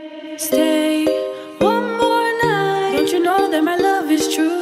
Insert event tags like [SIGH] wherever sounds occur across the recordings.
Stay one more night. Don't you know that my love is true?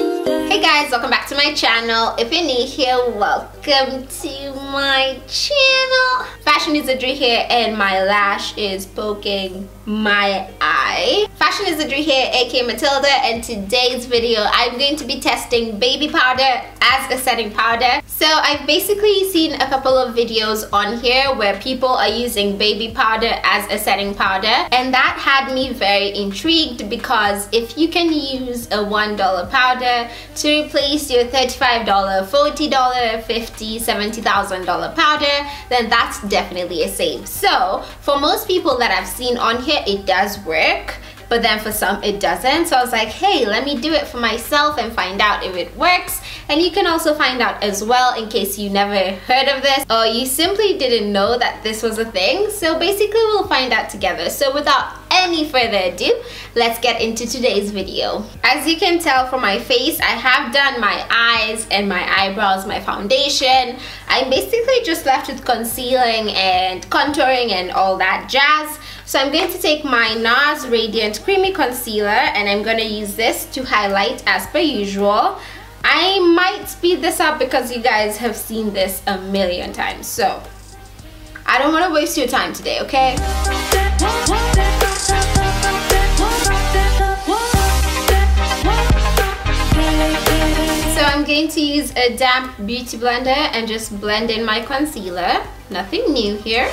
Hey guys, welcome back to my channel. If you're new here, welcome to my channel. Fashion Wizardry here and my lash is poking my eye. Fashion Wizardry here, aka Matildah, and today's video I'm going to be testing baby powder as a setting powder. So I've basically seen a couple of videos on here where people are using baby powder as a setting powder and that had me very intrigued because if you can use a $1 powder to replace your $35, $40, $50, $70,000 powder then that's definitely a save. So for most people that I've seen on here it does work but then for some it doesn't. So I was like hey let me do it for myself and find out if it works. And you can also find out as well in case you never heard of this or you simply didn't know that this was a thing. So basically we'll find out together. So without any further ado let's get into today's video as you can tell from my face I have done my eyes and my eyebrows my foundation I'm basically just left with concealing and contouring and all that jazz so I'm going to take my NARS Radiant Creamy Concealer and I'm going to use this to highlight as per usual. I might speed this up because you guys have seen this a million times. So I don't want to waste your time today, okay? Going to use a damp beauty blender and just blend in my concealer. Nothing new here.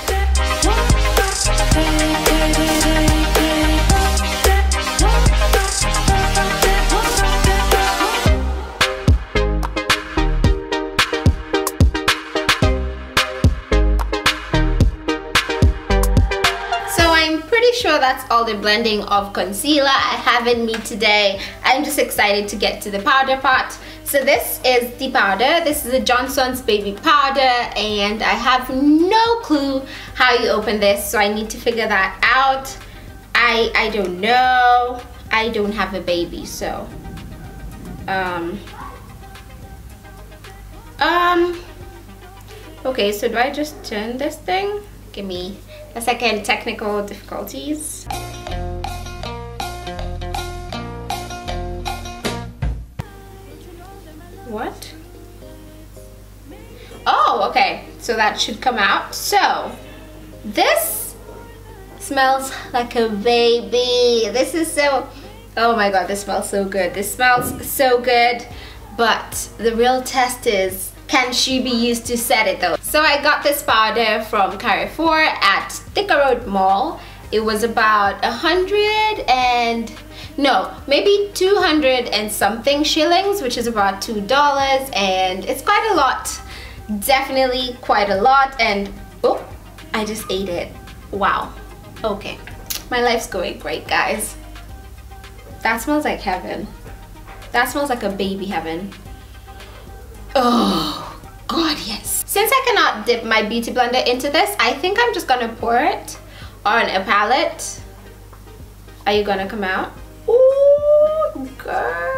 The blending of concealer I have in me today. I'm just excited to get to the powder part. So this is the powder. This is a Johnson's baby powder and I have no clue how you open this so I need to figure that out. I, I don't know. I don't have a baby so um um okay so do I just turn this thing? Give me a second technical difficulties. That should come out. So, this smells like a baby. This is so, oh my god, this smells so good. This smells so good. But the real test is can she be used to set it though? So I got this powder from Carrefour at Thika Road Mall. It was about a hundred and no maybe 200 and something shillings which is about two dollars and it's quite a lot definitely quite a lot and oh I just ate it wow okay my life's going great guys that smells like heaven that smells like a baby heaven Oh, God, yes. Since I cannot dip my beauty blender into this, I think I'm just gonna pour it on a palette. Are you gonna come out? Ooh, girl.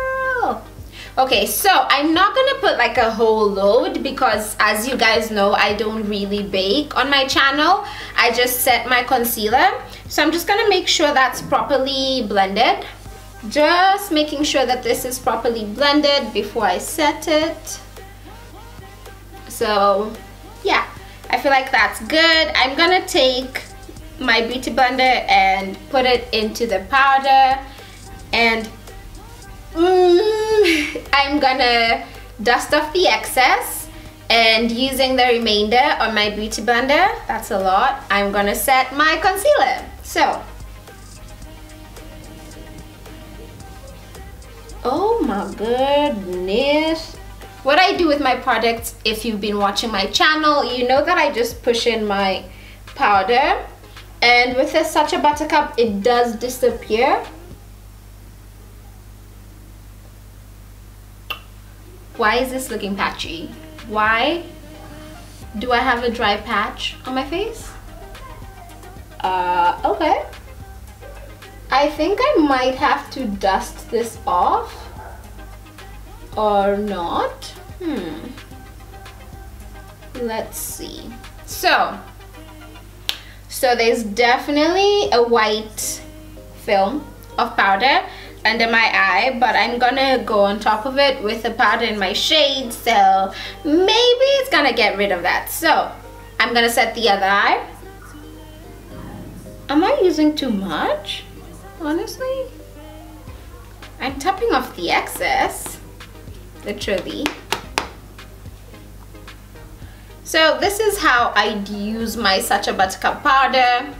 Okay, so I'm not gonna put like a whole load because as you guys know, I don't really bake on my channel. I just set my concealer. So I'm just gonna make sure that's properly blended. Just making sure that this is properly blended before I set it so yeah I feel like that's good I'm gonna take my beauty blender and put it into the powder and mm, I'm gonna dust off the excess and using the remainder on my beauty blender that's a lot I'm gonna set my concealer. So. Oh my goodness. What I do with my products if you've been watching my channel you know that I just push in my powder. And with a, Sacha Buttercup it does disappear why is this looking patchy? Why do I have a dry patch on my face? Uh okay. I think I might have to dust this off or not. Hmm. Let's see. So so there's definitely a white film of powder under my eye but I'm gonna go on top of it with the powder in my shade so maybe it's gonna get rid of that. So I'm gonna set the other eye. Am I using too much? Honestly? I'm tapping off the excess literally. So this is how I use my Sacha Buttercup powder.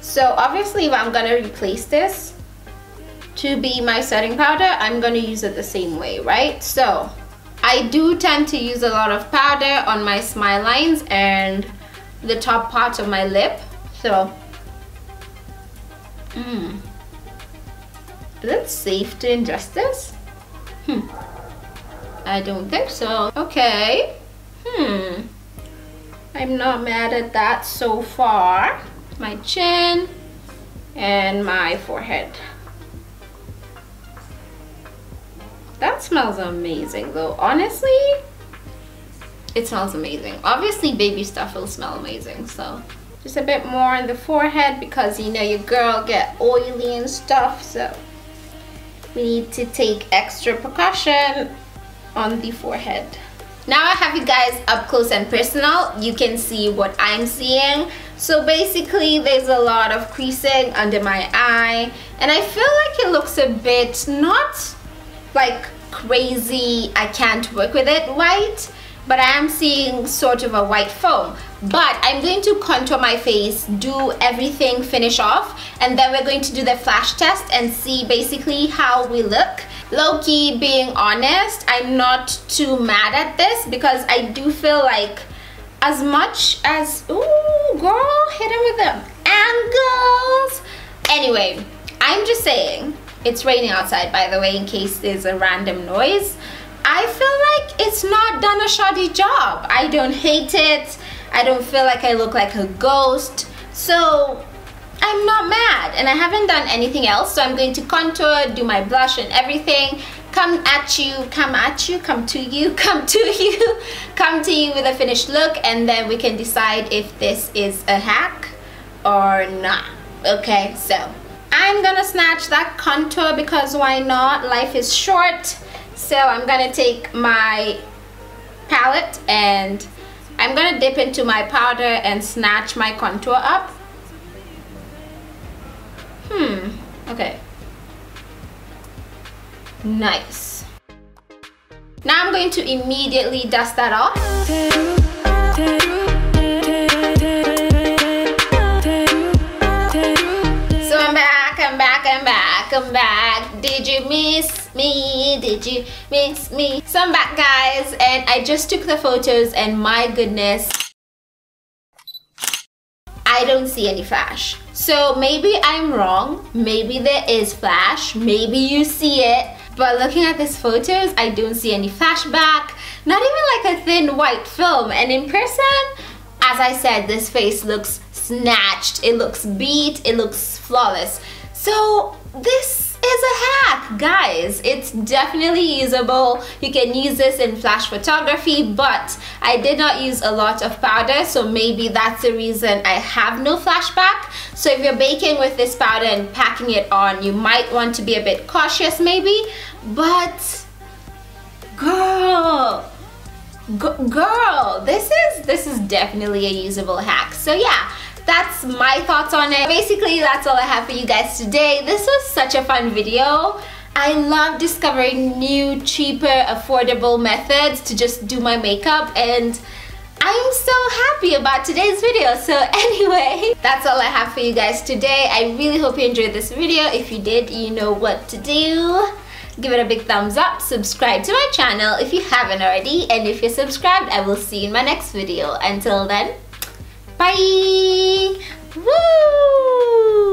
So obviously if I'm gonna replace this to be my setting powder, I'm gonna use it the same way, right? So I do tend to use a lot of powder on my smile lines and the top part of my lip. So, mm, is it safe to ingest this? Hmm. I don't think so. Okay. Hmm. I'm not mad at that so far. My chin and my forehead. That smells amazing though. Honestly, it smells amazing. Obviously baby stuff will smell amazing. So just a bit more on the forehead because you know your girl get oily and stuff. So we need to take extra precaution on the forehead. Now I have you guys up close and personal. You can see what I'm seeing. So basically there's a lot of creasing under my eye and I feel like it looks a bit not like crazy I can't work with it white but I am seeing sort of a white foam. But I'm going to contour my face do everything finish off and then we're going to do the flash test and see basically how we look. Low-key being honest I'm not too mad at this because I do feel like as much as ooh girl hit him with them. Angles. Anyway I'm just saying it's raining outside, by the way, in case there's a random noise. I feel like it's not done a shoddy job. I don't hate it. I don't feel like I look like a ghost. So I'm not mad and I haven't done anything else. So I'm going to contour, do my blush and everything. Come at you, come at you, come to you, [LAUGHS] come to you, come to you with a finished look and then we can decide if this is a hack or not. Okay, so I'm gonna snatch that contour because why not? Life is short. So I'm gonna take my palette and I'm gonna dip into my powder and snatch my contour up. Hmm, okay. Nice. Now I'm going to immediately dust that off. Welcome back come back! did you miss me did you miss me so i'm back guys and i just took the photos and my goodness I don't see any flash. So maybe I'm wrong. Maybe there is flash. Maybe you see it. But looking at these photos, I don't see any flashback. Not even like a thin white film. And in person, as I said, this face looks snatched. It looks beat. It looks flawless. So this is a hack guys. It's definitely usable. You can use this in flash photography but I did not use a lot of powder so maybe that's the reason I have no flashback. So if you're baking with this powder and packing it on you might want to be a bit cautious maybe. But girl girl this is this is definitely a usable hack. So yeah that's my thoughts on it. Basically, that's all I have for you guys today. This was such a fun video. I love discovering new, cheaper, affordable methods to just do my makeup and I'm so happy about today's video. [LAUGHS] So anyway, that's all I have for you guys today. I really hope you enjoyed this video. If you did, you know what to do. Give it a big thumbs up, subscribe to my channel if you haven't already, and if you're subscribed, I will see you in my next video. Until then, Bye! Woo!